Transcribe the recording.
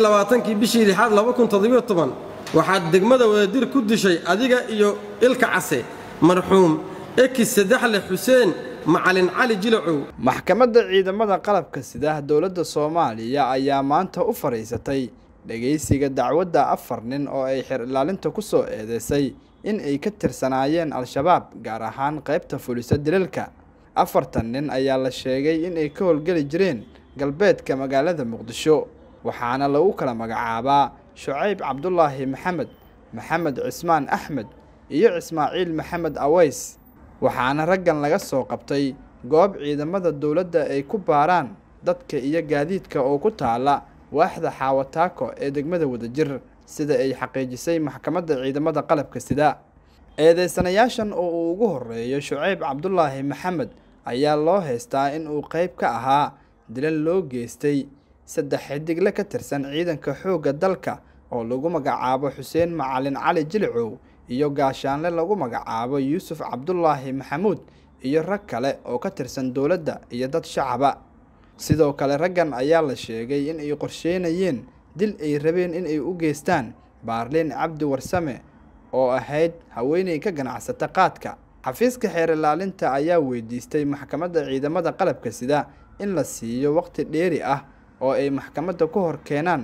labaatankii bishii lixaad waxaad degmada wadajir ku dishay adiga iyo ilka case marxuum ekis saddexle xuseen macalin cali jilacow. Maxkamadda ciidamada qalabka sida dowladda soomaaliya ayaa maanta u fadhiisatay dhegaysiga dacwadda afar nin oo ay xer ilaalinta ku soo eedeysay in ay ka tirsanaayeen al-shabaab gaar ahaan qaybta fulisa dilalka. Afartan nin ayaa la sheegay in ay ka howlgeli jireen galbeedka magaalada muqdisho waxaana lagu kala magacaabaa shucayb cabdulaahi maxamed maxamed cismaan axmed iyo cismaaciil maxamed aweys waxaana raggan laga soo qabtay goob ciidamada dowladda ay ku baaraan dadka iyo gaadiidka oo ku taala waaxda xaawataako ee degmada wadajir sida ay xaqiijisay maxkamadda ciidamada qalabka sida. Eedeysanayaashan oo uu ugu horeeyo shucayb cabdulaahi maxamed ayaa loo haystaa in uu qayb ka ahaa dilal loo geystay saddex xidigle ka tirsan ciidanka xoogga dalka oo lagu magacaabo xuseen macalin cali jilicow iyo gaashaanle lagu magacaabo yuusuf cabdulaahi maxamuud iyo rag kale oo ka tirsan dowladda iyo dad shacaba. Sidoo kale raggan ayaa la sheegay in ay qorsheynayeen dil ay rabeen in ay u geystaan baarliin cabdi warsame oo ahayd haweeney ka ganacsata qaadka. Xafiiska xeer ilaalinta ayaa weydiistay maxkamadda ciidamada qalabka sida in la siiyo waqti dheeri ah oo ay maxkamadda ku hor keenaan